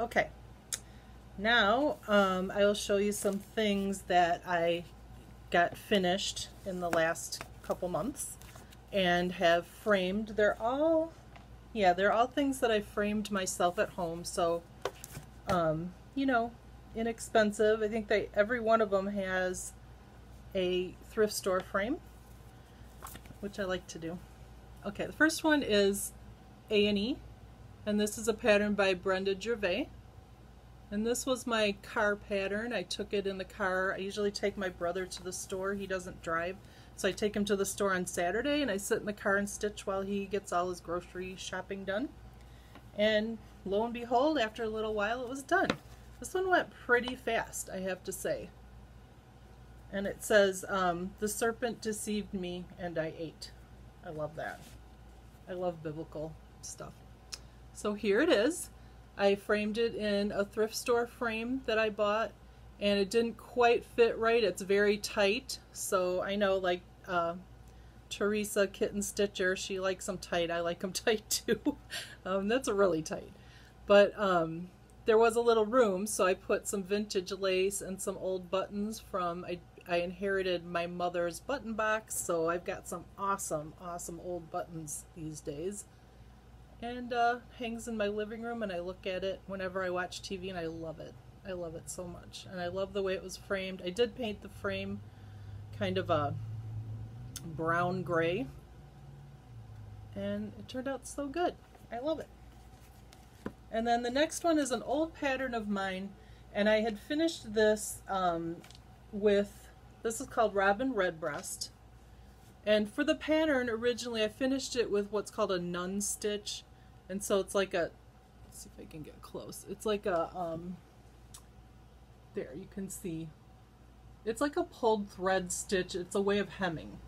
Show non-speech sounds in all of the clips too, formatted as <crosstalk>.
Okay, now um, I will show you some things that I got finished in the last couple months and have framed. They're all, yeah, they're all things that I framed myself at home. So, um, you know, inexpensive. I think they every one of them has a thrift store frame, which I like to do. Okay, the first one is A&E and this is a pattern by Brenda Gervais. And this was my car pattern. I took it in the car. I usually take my brother to the store. He doesn't drive. So I take him to the store on Saturday and I sit in the car and stitch while he gets all his grocery shopping done. And lo and behold, after a little while it was done. This one went pretty fast, I have to say. And it says, um, the serpent deceived me and I ate. I love that. I love biblical stuff. So here it is. I framed it in a thrift store frame that I bought and it didn't quite fit right. It's very tight. So I know like uh, Teresa Kitten Stitcher, she likes them tight. I like them <laughs> tight too. um, that's really tight. But um, there was a little room, so I put some vintage lace and some old buttons from, I, I inherited my mother's button box, so I've got some awesome, awesome old buttons these days and uh, hangs in my living room and I look at it whenever I watch TV and I love it. I love it so much. And I love the way it was framed. I did paint the frame kind of a brown gray and it turned out so good. I love it. And then the next one is an old pattern of mine and I had finished this um, with, this is called Robin Redbreast. And for the pattern, originally I finished it with what's called a nun stitch. And so it's like a, let's see if I can get close. It's like a, um, there you can see, it's like a pulled thread stitch. It's a way of hemming.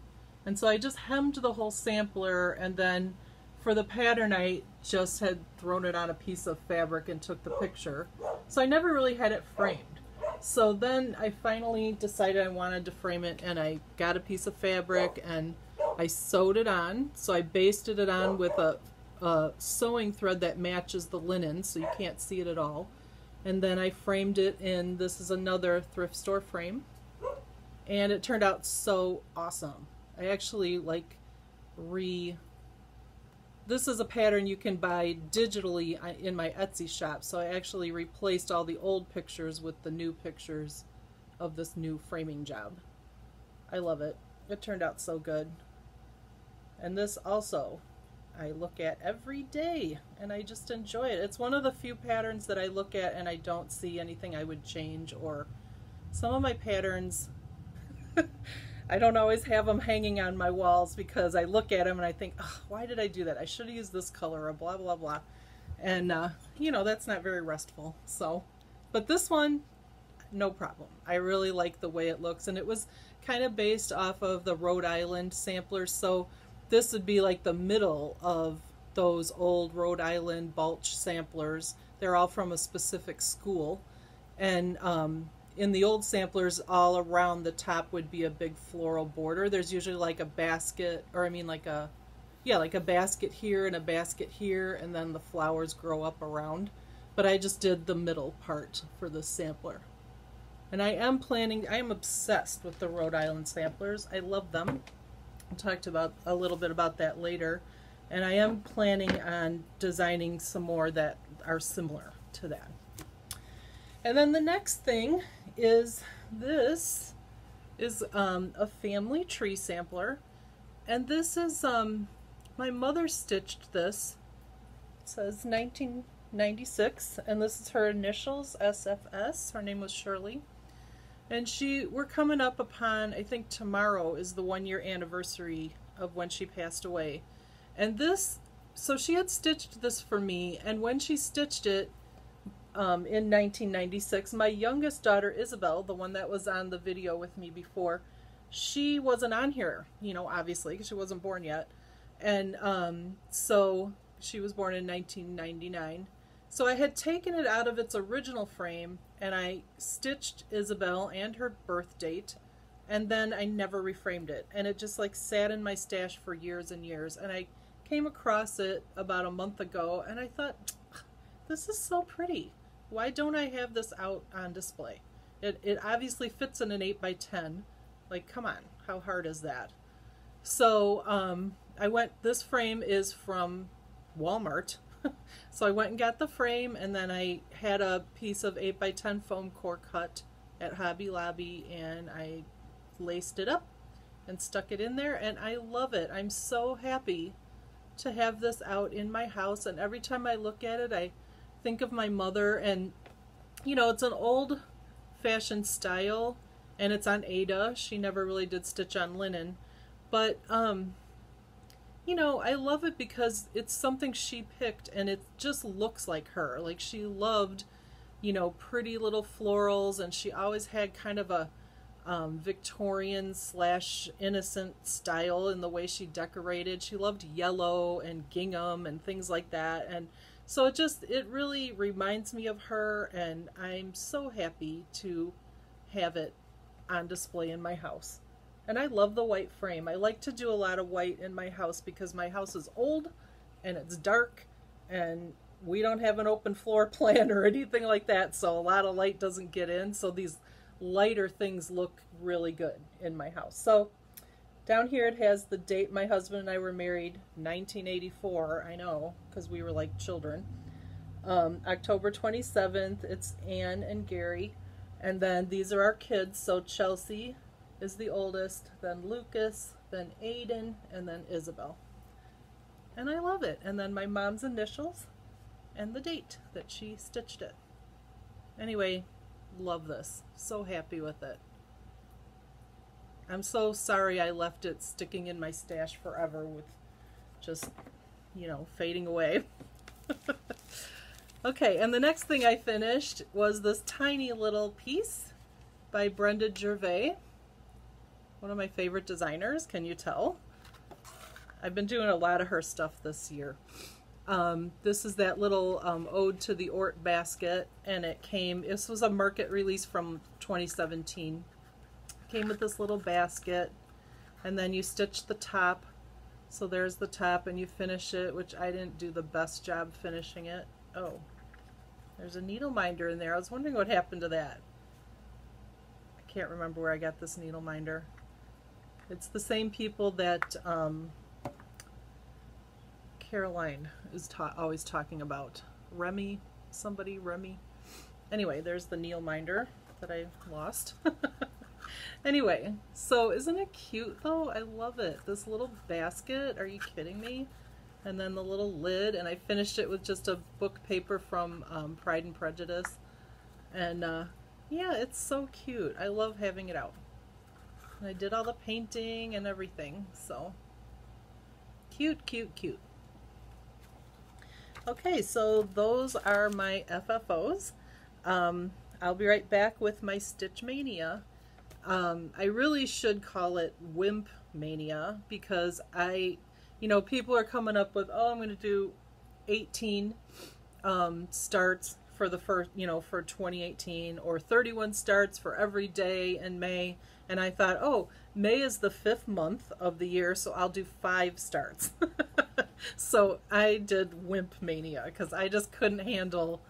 And so I just hemmed the whole sampler and then for the pattern I just had thrown it on a piece of fabric and took the picture. So I never really had it framed. So then I finally decided I wanted to frame it and I got a piece of fabric and I sewed it on. So I basted it on with a a sewing thread that matches the linen so you can't see it at all. And then I framed it in, this is another thrift store frame. And it turned out so awesome. I actually like re, this is a pattern you can buy digitally uh, in my Etsy shop. So I actually replaced all the old pictures with the new pictures of this new framing job. I love it. It turned out so good. And this also I look at every day and I just enjoy it. It's one of the few patterns that I look at and I don't see anything I would change or some of my patterns <laughs> I don't always have them hanging on my walls because I look at them and I think, oh, why did I do that? I should have used this color or blah, blah, blah. And, uh, you know, that's not very restful. So, but this one, no problem. I really like the way it looks. And it was kind of based off of the Rhode Island samplers. So this would be like the middle of those old Rhode Island Balch samplers. They're all from a specific school. And um, in the old samplers, all around the top would be a big floral border. There's usually like a basket, or I mean like a, yeah, like a basket here and a basket here, and then the flowers grow up around. But I just did the middle part for the sampler. And I am planning, I am obsessed with the Rhode Island samplers. I love them talked about a little bit about that later. And I am planning on designing some more that are similar to that. And then the next thing is this is um, a family tree sampler. And this is, um, my mother stitched this. It says 1996, and this is her initials, SFS. Her name was Shirley. And she, we're coming up upon, I think tomorrow is the one year anniversary of when she passed away. And this, so she had stitched this for me, and when she stitched it um, in 1996, my youngest daughter Isabel, the one that was on the video with me before, she wasn't on here, you know, obviously, because she wasn't born yet. And um, so she was born in 1999. So I had taken it out of its original frame and I stitched Isabel and her birth date and then I never reframed it and it just like sat in my stash for years and years and I came across it about a month ago and I thought this is so pretty why don't I have this out on display? It, it obviously fits in an 8 by 10 Like, come on, how hard is that? So um, I went, this frame is from Walmart. <laughs> so I went and got the frame and then I had a piece of 8 by 10 foam core cut at Hobby Lobby and I laced it up and stuck it in there and I love it. I'm so happy to have this out in my house and every time I look at it I think of my mother and you know it's an old fashioned style and it's on Aida. She never really did stitch on linen. But um you know, I love it because it's something she picked and it just looks like her. Like she loved, you know, pretty little florals and she always had kind of a um, Victorian slash innocent style in the way she decorated. She loved yellow and gingham and things like that. And so it just, it really reminds me of her and I'm so happy to have it on display in my house. And I love the white frame. I like to do a lot of white in my house because my house is old and it's dark and we don't have an open floor <laughs> plan or anything like that. So a lot of light doesn't get in. So these lighter things look really good in my house. So down here it has the date my husband and I were married, 1984. I know, because we were like children. Um, October 27th, it's Anne and Gary. And then these are our kids. So Chelsea is the oldest, then Lucas, then Aiden, and then Isabel. And I love it. And then my mom's initials and the date that she stitched it. Anyway, love this. So happy with it. I'm so sorry I left it sticking in my stash forever with just, you know, fading away. <laughs> okay, and the next thing I finished was this tiny little piece by Brenda Gervais. One of my favorite designers, can you tell? I've been doing a lot of her stuff this year. Um, this is that little um, ode to the Ort basket, and it came, this was a market release from 2017. Came with this little basket, and then you stitch the top. So there's the top, and you finish it, which I didn't do the best job finishing it. Oh, there's a needle minder in there. I was wondering what happened to that. I can't remember where I got this needle minder. It's the same people that um, Caroline is ta always talking about. Remy, somebody, Remy. Anyway, there's the needle minder that I lost. <laughs> anyway, so isn't it cute though? I love it. This little basket, are you kidding me? And then the little lid, and I finished it with just a book paper from um, Pride and Prejudice. And uh, yeah, it's so cute. I love having it out. And I did all the painting and everything, so cute, cute, cute. Okay, so those are my FFOs. Um, I'll be right back with my Stitch Mania. Um, I really should call it Wimp Mania because I, you know, people are coming up with, oh, I'm going to do 18 um, starts for the first, you know, for 2018 or 31 starts for every day in May. And I thought, oh, May is the fifth month of the year, so I'll do five starts. <laughs> so I did Wimp Mania because I just couldn't handle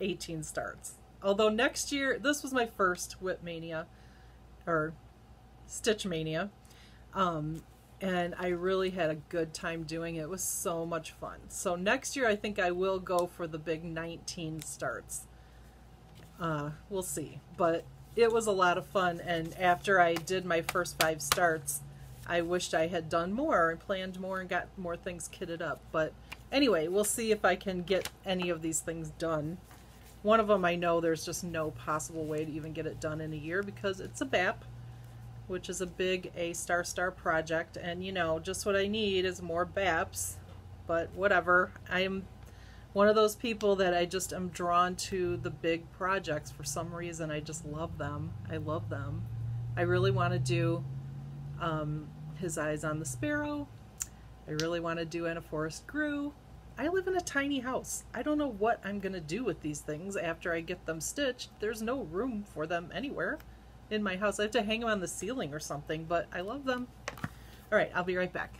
18 starts. Although next year, this was my first Wimp Mania or Stitch Mania. Um, and I really had a good time doing it. It was so much fun. So next year, I think I will go for the big 19 starts. Uh, we'll see. But it was a lot of fun. And after I did my first five starts, I wished I had done more and planned more and got more things kitted up. But anyway, we'll see if I can get any of these things done. One of them I know there's just no possible way to even get it done in a year because it's a BAP, which is a big A star star project. And you know, just what I need is more BAPs. But whatever. I am one of those people that I just am drawn to the big projects for some reason. I just love them. I love them. I really want to do um, His Eyes on the Sparrow. I really want to do And a Forest Grew. I live in a tiny house. I don't know what I'm going to do with these things after I get them stitched. There's no room for them anywhere in my house. I have to hang them on the ceiling or something, but I love them. All right, I'll be right back.